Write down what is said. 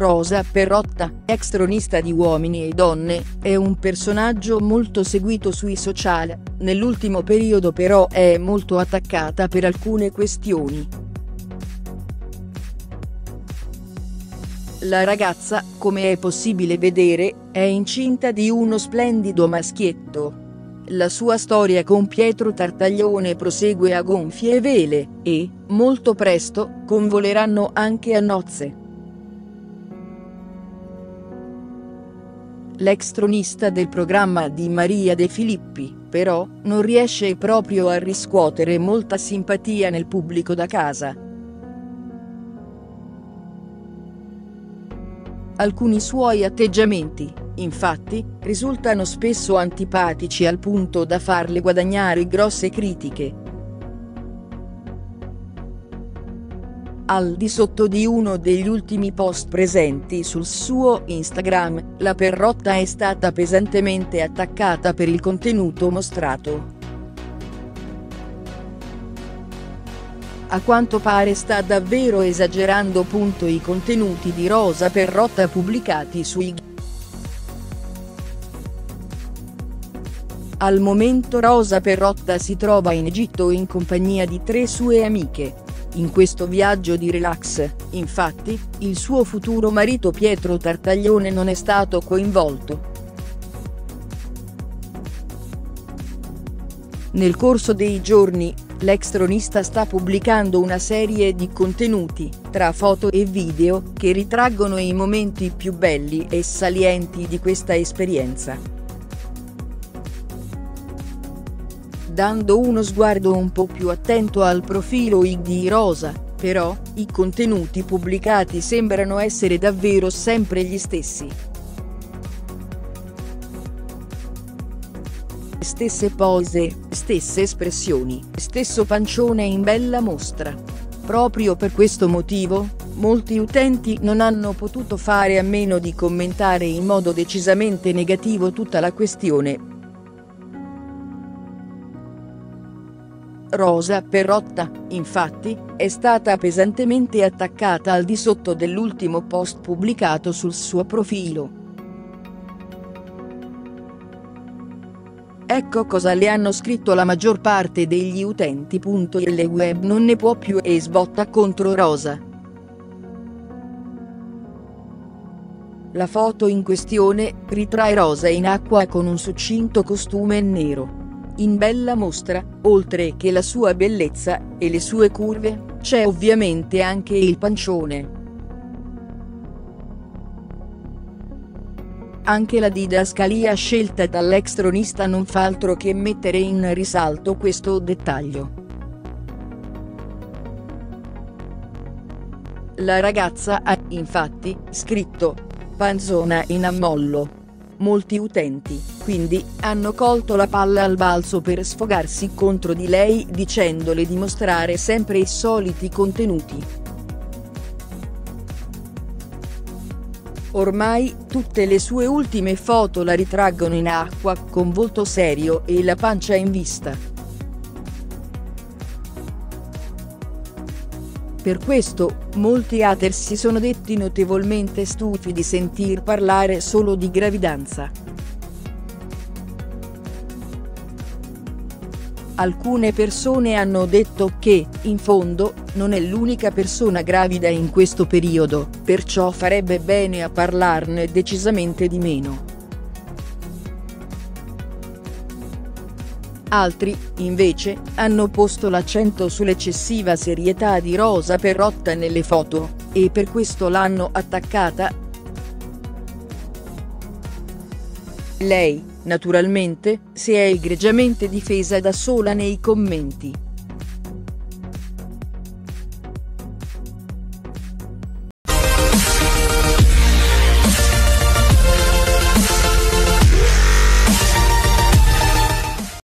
Rosa Perrotta, ex tronista di Uomini e Donne, è un personaggio molto seguito sui social, nell'ultimo periodo però è molto attaccata per alcune questioni. La ragazza, come è possibile vedere, è incinta di uno splendido maschietto. La sua storia con Pietro Tartaglione prosegue a gonfie vele, e, molto presto, convoleranno anche a nozze. L'ex tronista del programma di Maria De Filippi, però, non riesce proprio a riscuotere molta simpatia nel pubblico da casa. Alcuni suoi atteggiamenti, infatti, risultano spesso antipatici al punto da farle guadagnare grosse critiche. Al di sotto di uno degli ultimi post presenti sul suo Instagram, la perrotta è stata pesantemente attaccata per il contenuto mostrato. A quanto pare sta davvero esagerando. I contenuti di Rosa Perrotta pubblicati su IG. Al momento Rosa Perrotta si trova in Egitto in compagnia di tre sue amiche. In questo viaggio di relax, infatti, il suo futuro marito Pietro Tartaglione non è stato coinvolto. Nel corso dei giorni, l'ex tronista sta pubblicando una serie di contenuti, tra foto e video, che ritraggono i momenti più belli e salienti di questa esperienza. Dando uno sguardo un po' più attento al profilo IG di Rosa, però, i contenuti pubblicati sembrano essere davvero sempre gli stessi. Stesse pose, stesse espressioni, stesso pancione in bella mostra. Proprio per questo motivo, molti utenti non hanno potuto fare a meno di commentare in modo decisamente negativo tutta la questione, Rosa Perrotta, infatti, è stata pesantemente attaccata al di sotto dell'ultimo post pubblicato sul suo profilo. Ecco cosa le hanno scritto la maggior parte degli utenti. Il web non ne può più e sbotta contro Rosa. La foto in questione ritrae Rosa in acqua con un succinto costume nero. In bella mostra, oltre che la sua bellezza e le sue curve, c'è ovviamente anche il pancione. Anche la didascalia scelta dall'ex tronista non fa altro che mettere in risalto questo dettaglio. La ragazza ha, infatti, scritto, panzona in ammollo. Molti utenti, quindi, hanno colto la palla al balzo per sfogarsi contro di lei dicendole di mostrare sempre i soliti contenuti. Ormai, tutte le sue ultime foto la ritraggono in acqua con volto serio e la pancia in vista. Per questo, molti hater si sono detti notevolmente stufi di sentir parlare solo di gravidanza. Alcune persone hanno detto che, in fondo, non è l'unica persona gravida in questo periodo, perciò farebbe bene a parlarne decisamente di meno. Altri, invece, hanno posto l'accento sull'eccessiva serietà di Rosa Perrotta nelle foto, e per questo l'hanno attaccata. Lei, naturalmente, si è egregiamente difesa da sola nei commenti.